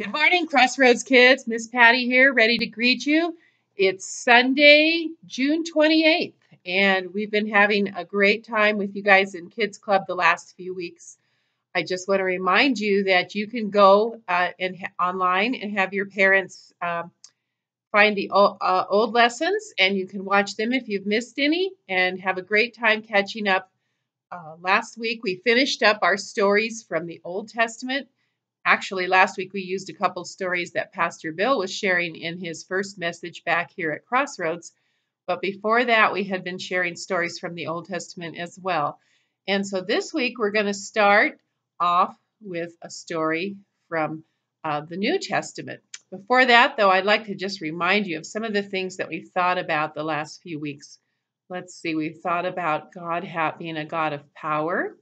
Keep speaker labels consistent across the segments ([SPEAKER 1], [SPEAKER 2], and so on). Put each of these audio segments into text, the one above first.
[SPEAKER 1] Good morning, Crossroads kids. Miss Patty here, ready to greet you. It's Sunday, June 28th, and we've been having a great time with you guys in Kids Club the last few weeks. I just want to remind you that you can go uh, and online and have your parents uh, find the old, uh, old lessons, and you can watch them if you've missed any, and have a great time catching up. Uh, last week we finished up our stories from the Old Testament Actually, last week we used a couple stories that Pastor Bill was sharing in his first message back here at Crossroads. But before that, we had been sharing stories from the Old Testament as well. And so this week we're going to start off with a story from uh, the New Testament. Before that, though, I'd like to just remind you of some of the things that we've thought about the last few weeks. Let's see, we've thought about God being a God of power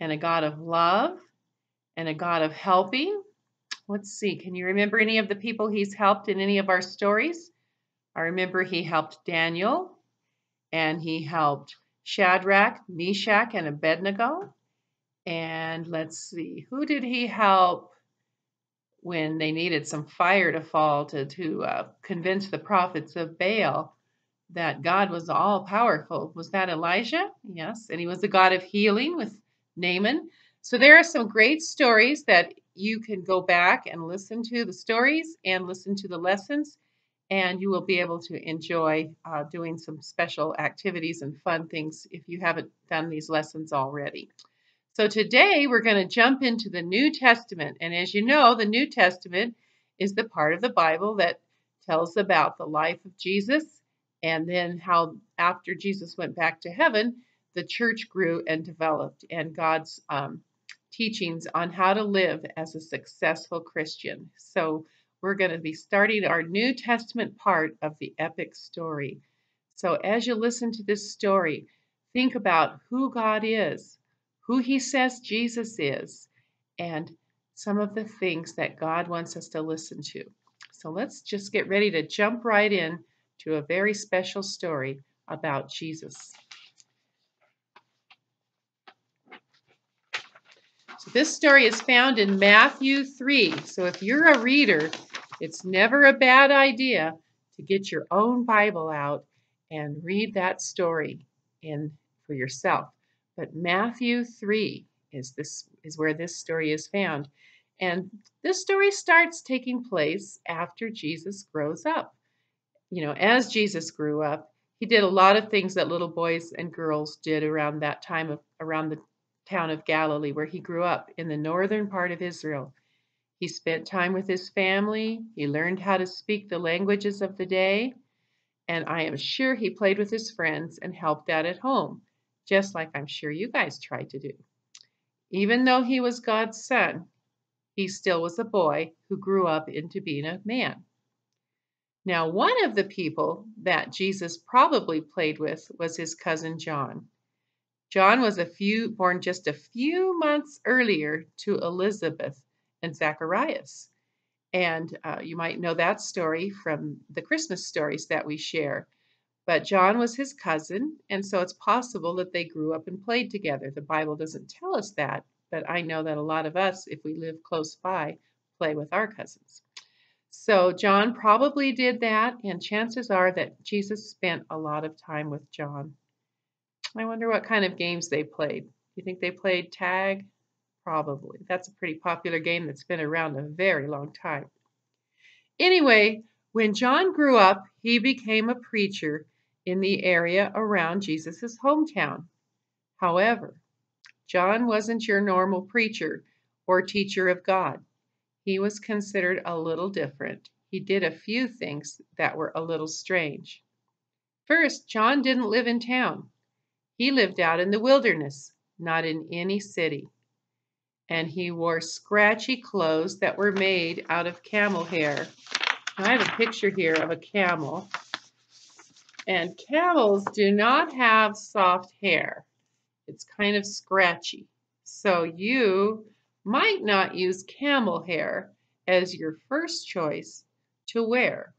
[SPEAKER 1] and a God of love and a God of helping. Let's see, can you remember any of the people he's helped in any of our stories? I remember he helped Daniel and he helped Shadrach, Meshach, and Abednego. And let's see, who did he help when they needed some fire to fall to, to uh, convince the prophets of Baal that God was all powerful? Was that Elijah? Yes. And he was the God of healing with Naaman. So there are some great stories that you can go back and listen to the stories and listen to the lessons, and you will be able to enjoy uh, doing some special activities and fun things if you haven't done these lessons already. So today we're going to jump into the New Testament, and as you know, the New Testament is the part of the Bible that tells about the life of Jesus and then how after Jesus went back to heaven, the church grew and developed, and God's um, teachings on how to live as a successful Christian. So we're going to be starting our New Testament part of the epic story. So as you listen to this story, think about who God is, who he says Jesus is, and some of the things that God wants us to listen to. So let's just get ready to jump right in to a very special story about Jesus. So this story is found in Matthew 3. So if you're a reader, it's never a bad idea to get your own Bible out and read that story in for yourself. But Matthew 3 is this is where this story is found. And this story starts taking place after Jesus grows up. You know, as Jesus grew up, he did a lot of things that little boys and girls did around that time of around the town of Galilee, where he grew up in the northern part of Israel. He spent time with his family, he learned how to speak the languages of the day, and I am sure he played with his friends and helped out at home, just like I'm sure you guys tried to do. Even though he was God's son, he still was a boy who grew up into being a man. Now, one of the people that Jesus probably played with was his cousin John. John was a few born just a few months earlier to Elizabeth and Zacharias. And uh, you might know that story from the Christmas stories that we share. But John was his cousin, and so it's possible that they grew up and played together. The Bible doesn't tell us that, but I know that a lot of us, if we live close by, play with our cousins. So John probably did that, and chances are that Jesus spent a lot of time with John. I wonder what kind of games they played. You think they played tag? Probably. That's a pretty popular game that's been around a very long time. Anyway, when John grew up, he became a preacher in the area around Jesus' hometown. However, John wasn't your normal preacher or teacher of God. He was considered a little different. He did a few things that were a little strange. First, John didn't live in town. He lived out in the wilderness, not in any city. And he wore scratchy clothes that were made out of camel hair. I have a picture here of a camel. And camels do not have soft hair. It's kind of scratchy. So you might not use camel hair as your first choice to wear.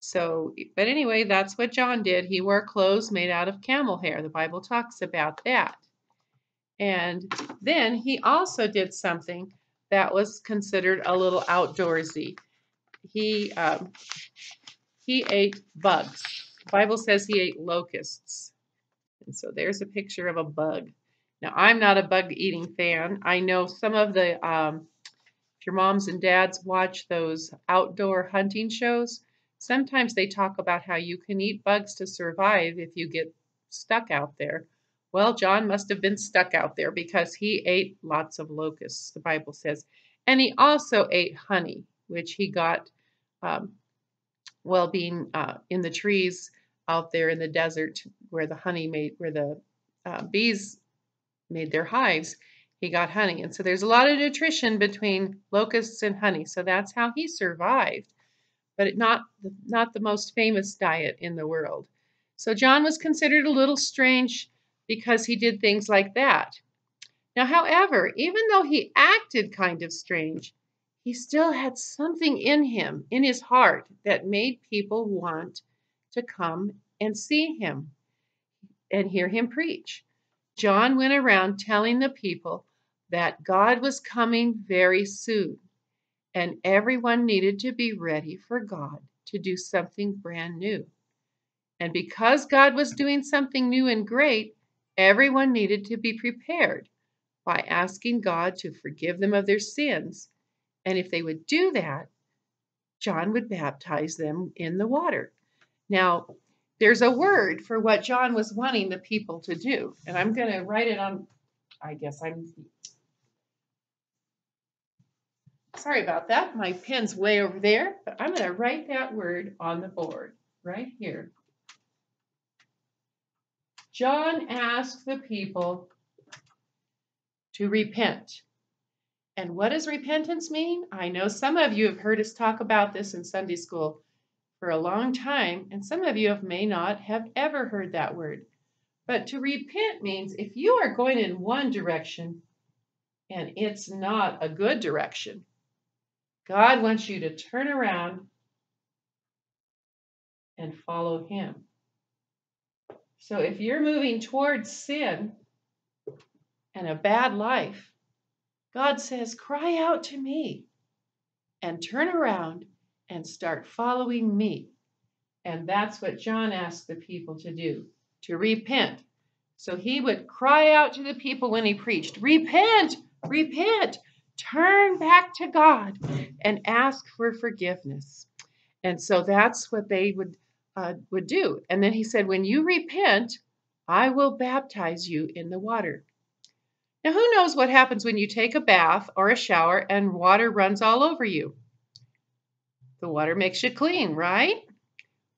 [SPEAKER 1] So, but anyway, that's what John did. He wore clothes made out of camel hair. The Bible talks about that. And then he also did something that was considered a little outdoorsy. He um, he ate bugs. The Bible says he ate locusts. And so there's a picture of a bug. Now, I'm not a bug eating fan. I know some of the, um, if your moms and dads watch those outdoor hunting shows, sometimes they talk about how you can eat bugs to survive if you get stuck out there. Well, John must have been stuck out there because he ate lots of locusts, the Bible says. And he also ate honey, which he got um, well being uh, in the trees out there in the desert where the honey made, where the uh, bees made their hives, he got honey. And so there's a lot of nutrition between locusts and honey. So that's how he survived, but not, not the most famous diet in the world. So John was considered a little strange because he did things like that. Now, however, even though he acted kind of strange, he still had something in him, in his heart, that made people want to come and see him and hear him preach. John went around telling the people that God was coming very soon and everyone needed to be ready for God to do something brand new. And because God was doing something new and great, everyone needed to be prepared by asking God to forgive them of their sins. And if they would do that, John would baptize them in the water. Now, there's a word for what John was wanting the people to do. And I'm going to write it on, I guess I'm, sorry about that. My pen's way over there, but I'm going to write that word on the board right here. John asked the people to repent. And what does repentance mean? I know some of you have heard us talk about this in Sunday school for a long time, and some of you have, may not have ever heard that word. But to repent means if you are going in one direction and it's not a good direction, God wants you to turn around and follow Him. So if you're moving towards sin and a bad life, God says, cry out to me and turn around and start following me. And that's what John asked the people to do, to repent. So he would cry out to the people when he preached, repent, repent, turn back to God and ask for forgiveness. And so that's what they would uh, would do. And then he said, when you repent, I will baptize you in the water. Now, who knows what happens when you take a bath or a shower and water runs all over you? The water makes you clean, right?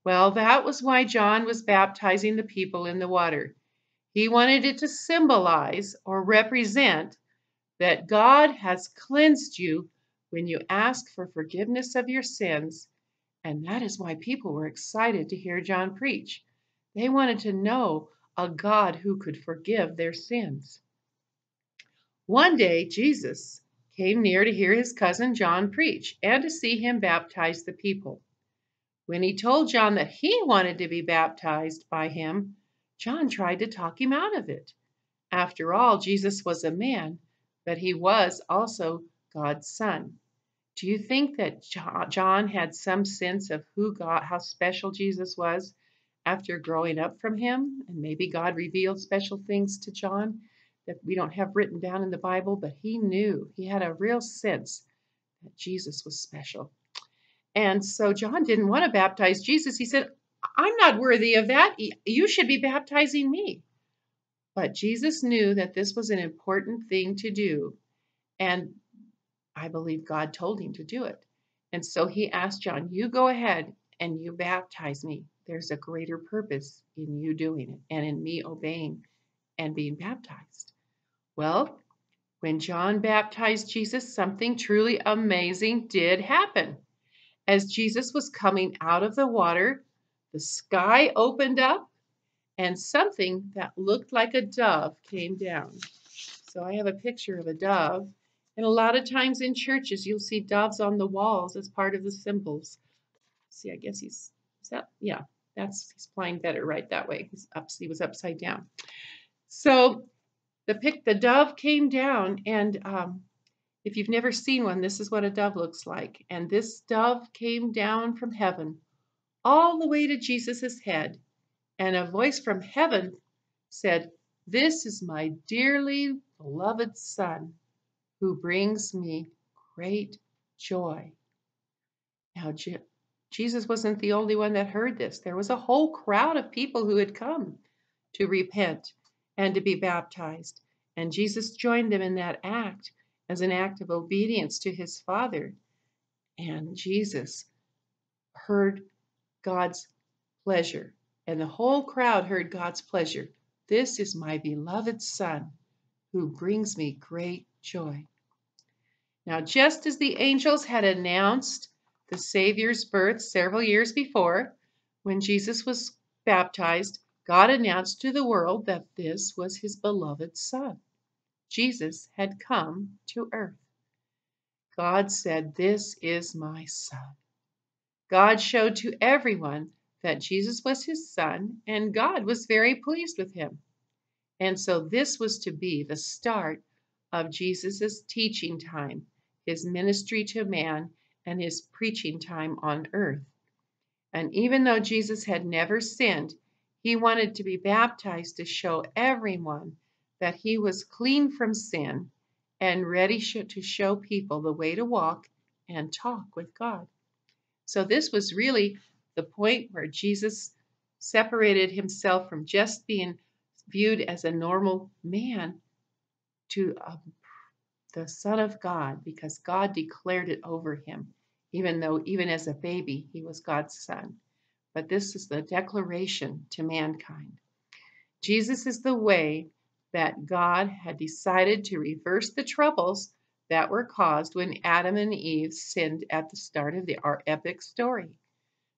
[SPEAKER 1] Well, that was why John was baptizing the people in the water. He wanted it to symbolize or represent that God has cleansed you when you ask for forgiveness of your sins. And that is why people were excited to hear John preach. They wanted to know a God who could forgive their sins. One day, Jesus came near to hear his cousin John preach and to see him baptize the people. When he told John that he wanted to be baptized by him, John tried to talk him out of it. After all, Jesus was a man, but he was also God's son. Do you think that John had some sense of who God, how special Jesus was after growing up from him? And maybe God revealed special things to John that we don't have written down in the Bible, but he knew, he had a real sense that Jesus was special. And so John didn't want to baptize Jesus. He said, I'm not worthy of that. You should be baptizing me. But Jesus knew that this was an important thing to do. And I believe God told him to do it. And so he asked John, You go ahead and you baptize me. There's a greater purpose in you doing it and in me obeying and being baptized. Well, when John baptized Jesus, something truly amazing did happen. As Jesus was coming out of the water, the sky opened up and something that looked like a dove came down. So I have a picture of a dove. And a lot of times in churches, you'll see doves on the walls as part of the symbols. See, I guess he's, that, yeah, that's, he's flying better right that way. He's up, he was upside down. So the pick the dove came down and um, If you've never seen one, this is what a dove looks like. And this dove came down from heaven all the way to Jesus' head. And a voice from heaven said, This is my dearly beloved Son, who brings me great joy. Now, Jesus wasn't the only one that heard this. There was a whole crowd of people who had come to repent and to be baptized. And Jesus joined them in that act as an act of obedience to his Father. And Jesus heard God's pleasure, and the whole crowd heard God's pleasure. This is my beloved Son who brings me great joy. Now, just as the angels had announced the Savior's birth several years before, when Jesus was baptized, God announced to the world that this was his beloved Son. Jesus had come to earth. God said, This is my son. God showed to everyone that Jesus was his son, and God was very pleased with him. And so this was to be the start of Jesus' teaching time, his ministry to man, and his preaching time on earth. And even though Jesus had never sinned, he wanted to be baptized to show everyone that he was clean from sin and ready to show people the way to walk and talk with God. So, this was really the point where Jesus separated himself from just being viewed as a normal man to a, the Son of God because God declared it over him, even though, even as a baby, he was God's Son. But this is the declaration to mankind. Jesus is the way that God had decided to reverse the troubles that were caused when Adam and Eve sinned at the start of the, our epic story.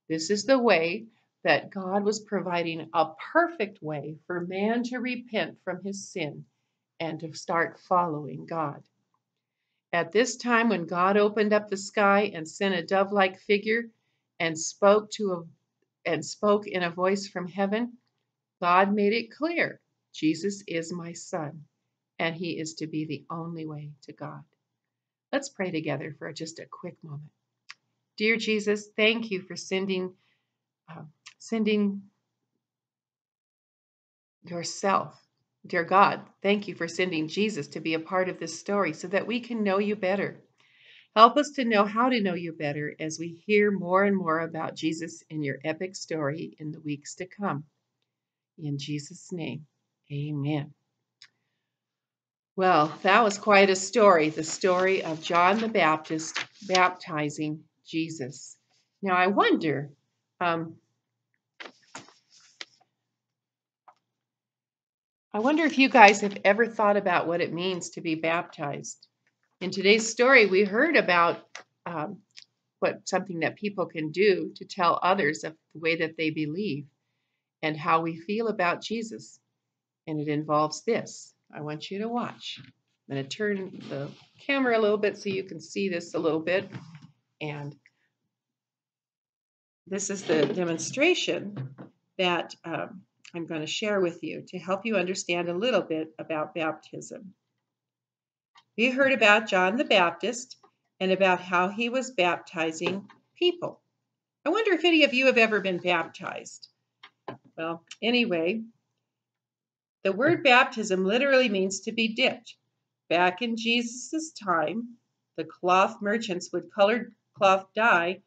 [SPEAKER 1] This is the way that God was providing a perfect way for man to repent from his sin and to start following God. At this time, when God opened up the sky and sent a dove like figure and spoke to a and spoke in a voice from heaven, God made it clear Jesus is my son, and he is to be the only way to God. Let's pray together for just a quick moment. Dear Jesus, thank you for sending uh, sending yourself. Dear God, thank you for sending Jesus to be a part of this story so that we can know you better. Help us to know how to know you better as we hear more and more about Jesus in your epic story in the weeks to come. In Jesus' name. Amen. Well, that was quite a story, the story of John the Baptist baptizing Jesus. Now, I wonder, um, I wonder if you guys have ever thought about what it means to be baptized. In today's story, we heard about um, what something that people can do to tell others of the way that they believe and how we feel about Jesus and it involves this. I want you to watch. I'm going to turn the camera a little bit so you can see this a little bit. And this is the demonstration that um, I'm going to share with you to help you understand a little bit about baptism. We heard about John the Baptist and about how he was baptizing people. I wonder if any of you have ever been baptized. Well, anyway, the word baptism literally means to be dipped. Back in Jesus' time, the cloth merchants would color cloth dye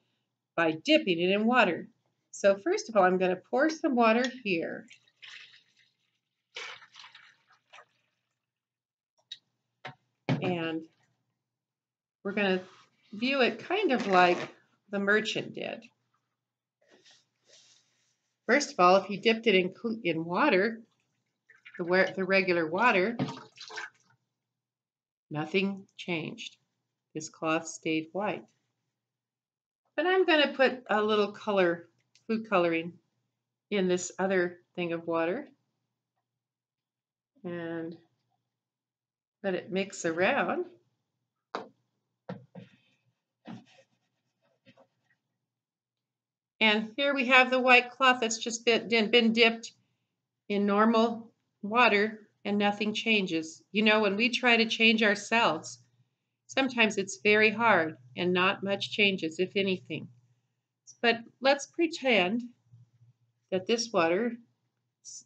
[SPEAKER 1] by dipping it in water. So first of all, I'm going to pour some water here. And we're going to view it kind of like the merchant did. First of all, if you dipped it in, in water, the, the regular water, nothing changed. This cloth stayed white. But I'm going to put a little color, food coloring, in this other thing of water. And let it mix around. And here we have the white cloth that's just been, been dipped in normal water and nothing changes. You know, when we try to change ourselves, Sometimes it's very hard and not much changes, if anything. But let's pretend that this water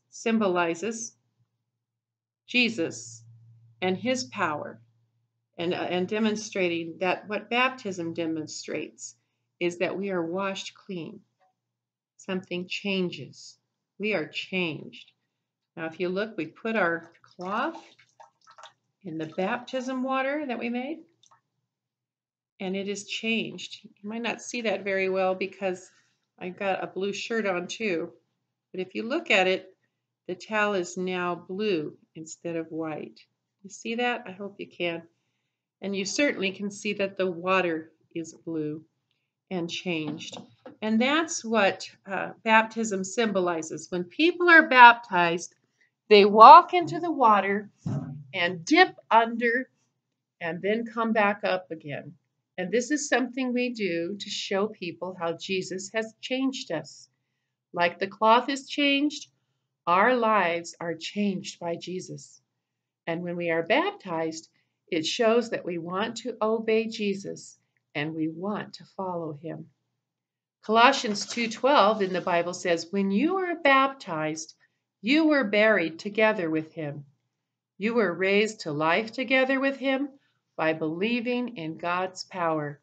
[SPEAKER 1] symbolizes Jesus and his power and, uh, and demonstrating that what baptism demonstrates is that we are washed clean. Something changes. We are changed. Now, if you look, we put our cloth in the baptism water that we made, and it is changed. You might not see that very well because I've got a blue shirt on too. But if you look at it, the towel is now blue instead of white. You see that? I hope you can. And you certainly can see that the water is blue and changed. And that's what uh, baptism symbolizes. When people are baptized, they walk into the water and dip under and then come back up again. And this is something we do to show people how Jesus has changed us. Like the cloth is changed, our lives are changed by Jesus. And when we are baptized, it shows that we want to obey Jesus and we want to follow him. Colossians 2:12 in the Bible says, "When you were baptized, you were buried together with him. You were raised to life together with him by believing in God's power.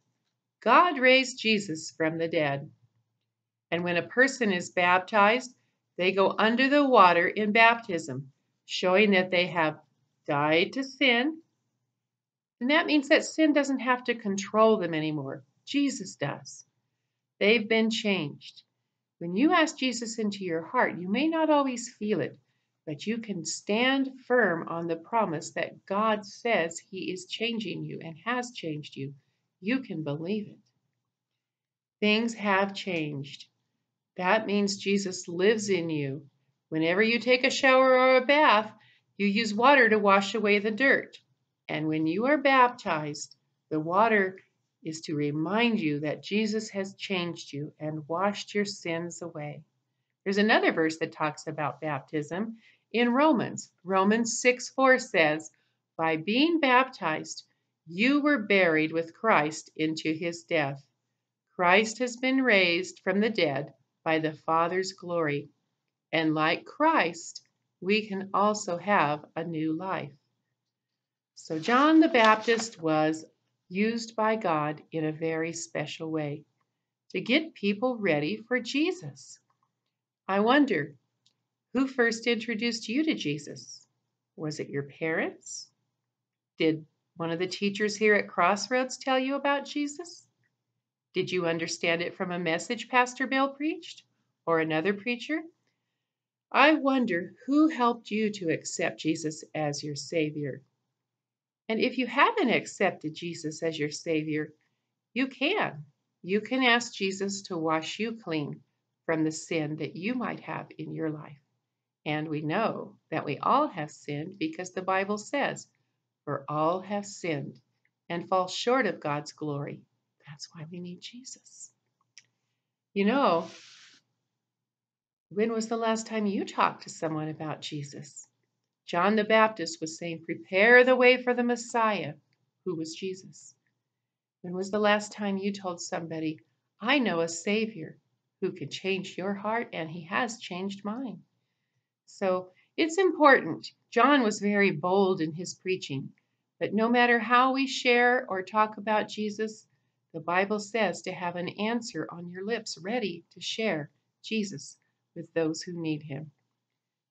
[SPEAKER 1] God raised Jesus from the dead. And when a person is baptized, they go under the water in baptism, showing that they have died to sin. And that means that sin doesn't have to control them anymore. Jesus does. They've been changed. When you ask Jesus into your heart, you may not always feel it, but you can stand firm on the promise that God says He is changing you and has changed you. You can believe it. Things have changed. That means Jesus lives in you. Whenever you take a shower or a bath, you use water to wash away the dirt. And when you are baptized, the water is to remind you that Jesus has changed you and washed your sins away. There's another verse that talks about baptism in Romans. Romans 6 4 says, By being baptized, you were buried with Christ into his death. Christ has been raised from the dead by the Father's glory. And like Christ, we can also have a new life. So, John the Baptist was used by God in a very special way to get people ready for Jesus. I wonder who first introduced you to Jesus? Was it your parents? Did one of the teachers here at Crossroads tell you about Jesus? Did you understand it from a message Pastor Bill preached or another preacher? I wonder who helped you to accept Jesus as your Savior. And if you haven't accepted Jesus as your Savior, you can. You can ask Jesus to wash you clean from the sin that you might have in your life. And we know that we all have sinned because the Bible says, For all have sinned and fall short of God's glory. That's why we need Jesus. You know, when was the last time you talked to someone about Jesus? John the Baptist was saying, Prepare the way for the Messiah, who was Jesus. When was the last time you told somebody, I know a Savior who can change your heart, and He has changed mine? So it's important. John was very bold in his preaching, but no matter how we share or talk about Jesus, the Bible says to have an answer on your lips ready to share Jesus with those who need him.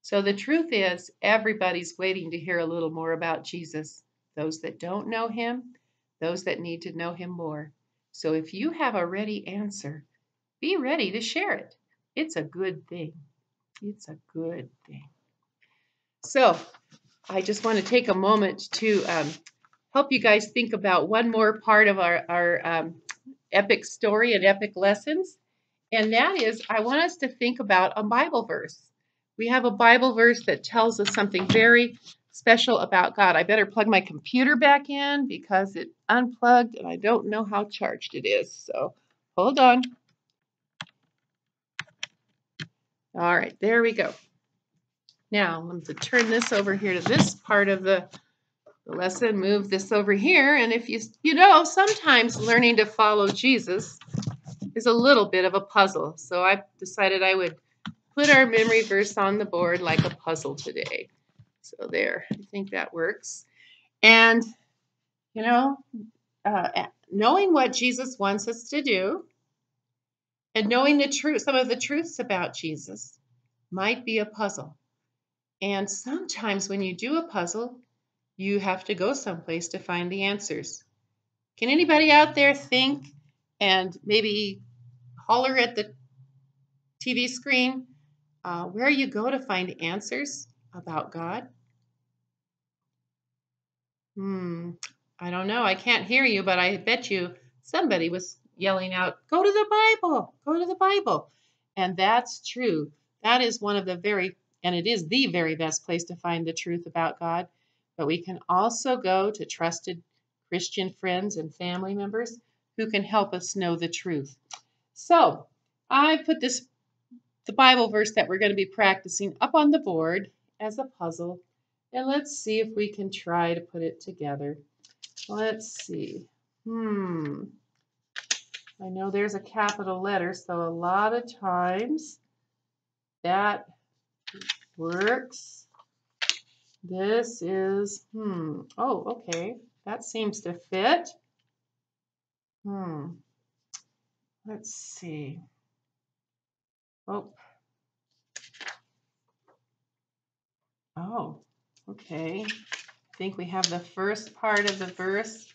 [SPEAKER 1] So the truth is, everybody's waiting to hear a little more about Jesus. Those that don't know him, those that need to know him more. So if you have a ready answer, be ready to share it. It's a good thing. It's a good thing. So I just want to take a moment to um, help you guys think about one more part of our, our um, epic story and epic lessons. And that is, I want us to think about a Bible verse we have a Bible verse that tells us something very special about God. I better plug my computer back in because it unplugged and I don't know how charged it is. So hold on. All right, there we go. Now, I'm going to turn this over here to this part of the the lesson, move this over here. And if you, you know, sometimes learning to follow Jesus is a little bit of a puzzle. So I decided I would put our memory verse on the board like a puzzle today. So there, I think that works. And, you know, uh, knowing what Jesus wants us to do and knowing the truth, some of the truths about Jesus might be a puzzle. And sometimes when you do a puzzle, you have to go someplace to find the answers. Can anybody out there think and maybe holler at the TV screen uh, where you go to find answers about God? Hmm, I don't know. I can't hear you, but I bet you somebody was yelling out, Go to the Bible, go to the Bible. And that's true. That is one of the very, and it is the very best place to find the truth about God. But we can also go to trusted Christian friends and family members who can help us know the truth. So I put this, the Bible verse that we're going to be practicing up on the board as a puzzle. And let's see if we can try to put it together. Let's see. Hmm. I know there's a capital letter, so a lot of times that works. This is, hmm, oh, okay. That seems to fit. Hmm. Let's see. Oh. Oh, okay. I think we have the first part of the verse.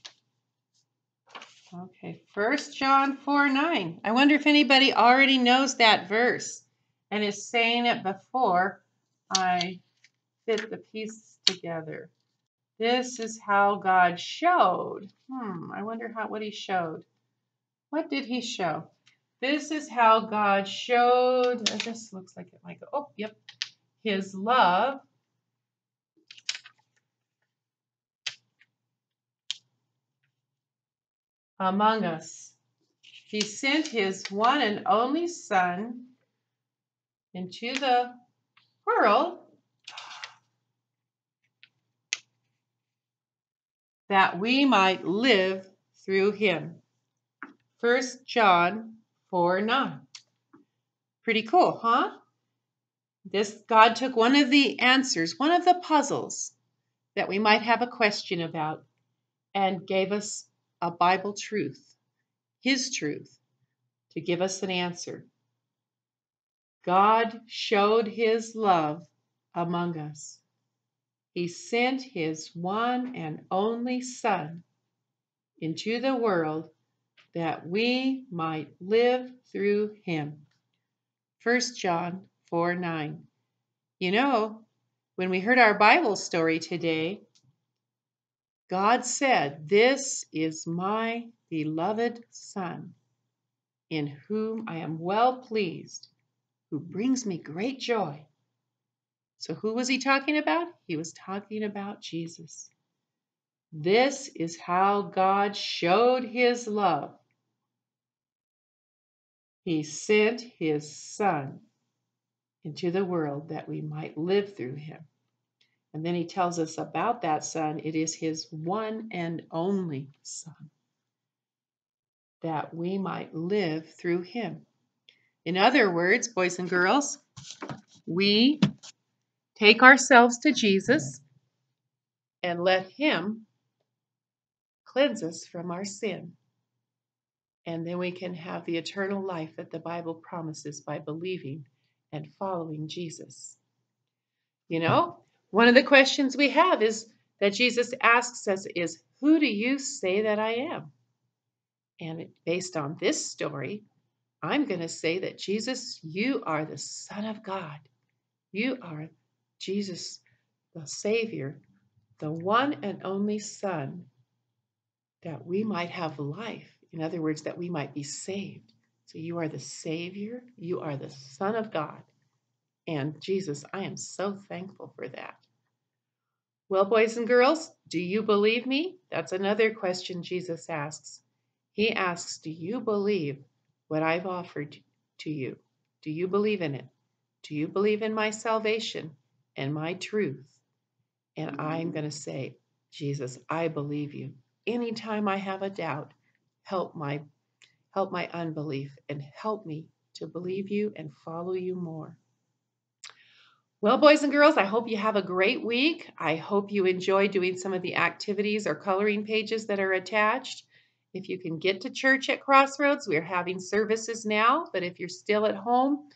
[SPEAKER 1] Okay, First John 4 9. I wonder if anybody already knows that verse and is saying it before I fit the pieces together. This is how God showed. Hmm, I wonder how what he showed. What did he show? This is how God showed. This looks like it might go. Oh, yep. His love among us. He sent his one and only Son into the world that we might live through him. 1 John 4 9. Pretty cool, huh? This God took one of the answers, one of the puzzles that we might have a question about, and gave us a Bible truth, His truth, to give us an answer. God showed His love among us. He sent His one and only Son into the world that we might live through Him. 1 John 4 9. You know, when we heard our Bible story today, God said, This is my beloved Son, in whom I am well pleased, who brings me great joy. So, who was he talking about? He was talking about Jesus. This is how God showed his love. He sent his Son into the world that we might live through him. And then he tells us about that son. It is his one and only son that we might live through him. In other words, boys and girls, we take ourselves to Jesus and let him cleanse us from our sin. And then we can have the eternal life that the Bible promises by believing and following Jesus. You know, one of the questions we have is that Jesus asks us is, Who do you say that I am? And based on this story, I'm going to say that Jesus, you are the Son of God. You are Jesus, the Savior, the one and only Son, that we might have life. In other words, that we might be saved. So you are the Savior, you are the Son of God. And Jesus, I am so thankful for that. Well, boys and girls, do you believe me? That's another question Jesus asks. He asks, Do you believe what I've offered to you? Do you believe in it? Do you believe in my salvation and my truth? And I'm mm-hmm. going to say, Jesus, I believe you. Anytime I have a doubt, help my help my unbelief and help me to believe you and follow you more. Well, boys and girls, I hope you have a great week. I hope you enjoy doing some of the activities or coloring pages that are attached. If you can get to church at Crossroads, we're having services now, but if you're still at home,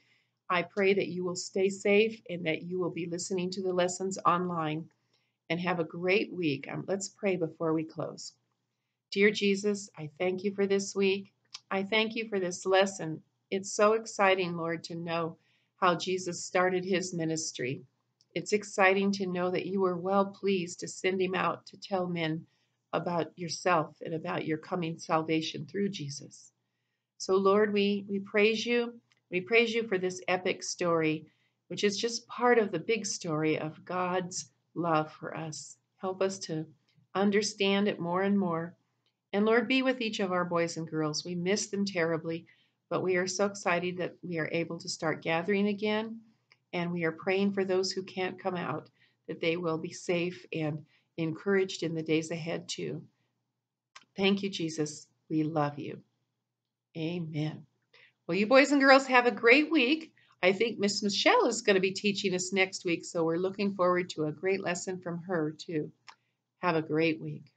[SPEAKER 1] I pray that you will stay safe and that you will be listening to the lessons online and have a great week. Um, let's pray before we close. Dear Jesus, I thank you for this week. I thank you for this lesson. It's so exciting, Lord, to know how Jesus started his ministry. It's exciting to know that you were well pleased to send him out to tell men about yourself and about your coming salvation through Jesus. So, Lord, we, we praise you. We praise you for this epic story, which is just part of the big story of God's love for us. Help us to understand it more and more. And Lord, be with each of our boys and girls. We miss them terribly, but we are so excited that we are able to start gathering again. And we are praying for those who can't come out that they will be safe and encouraged in the days ahead, too. Thank you, Jesus. We love you. Amen. Well, you boys and girls have a great week. I think Miss Michelle is going to be teaching us next week, so we're looking forward to a great lesson from her, too. Have a great week.